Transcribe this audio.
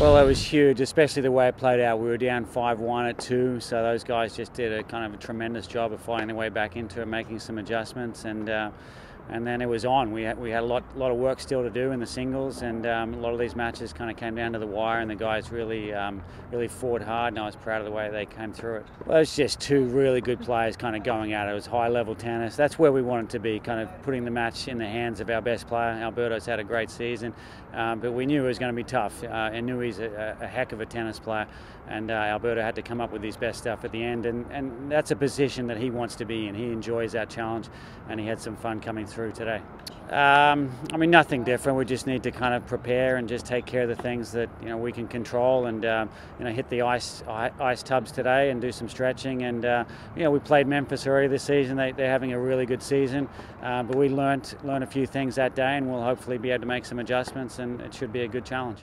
Well, it was huge, especially the way it played out. We were down 5 1 at 2, so those guys just did a kind of a tremendous job of finding their way back into it, making some adjustments, and uh, and then it was on. We had, we had a lot, lot of work still to do in the singles, and um, a lot of these matches kind of came down to the wire, and the guys really um, really fought hard, and I was proud of the way they came through it. Well, it was just two really good players kind of going at it. It was high level tennis. That's where we wanted to be, kind of putting the match in the hands of our best player. Alberto's had a great season, um, but we knew it was going to be tough, uh, and knew he's a, a, heck of a tennis player, and uh, Alberto had to come up with his best stuff at the end, and, and that's a position that he wants to be in. He enjoys that challenge, and he had some fun coming through through today? Um, I mean, nothing different. We just need to kind of prepare and just take care of the things that you know we can control, and uh, you know hit the ice ice tubs today and do some stretching. And uh, you know we played Memphis already this season. They, are having a really good season, uh, but we learned learned a few things that day, and we'll hopefully be able to make some adjustments, and it should be a good challenge.